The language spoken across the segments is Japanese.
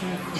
Gracias.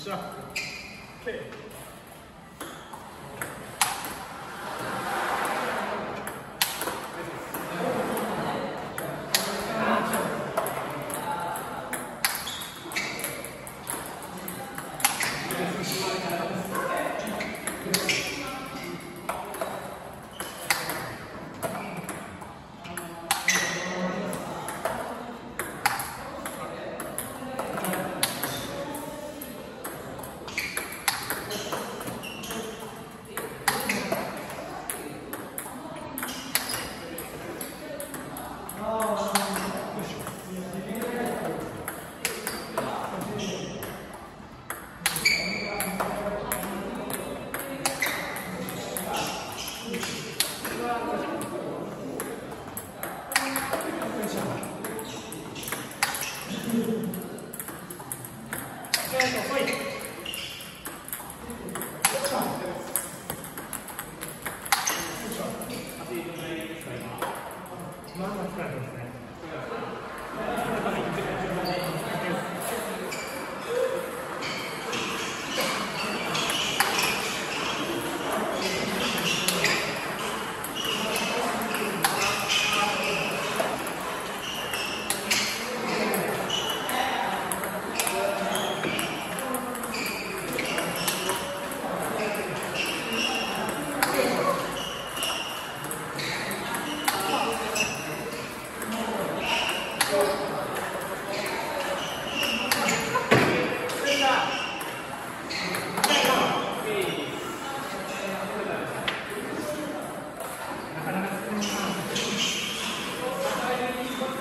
sucker. Okay. まあ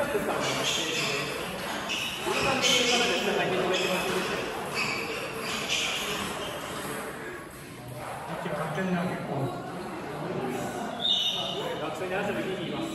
学生に汗できにいます。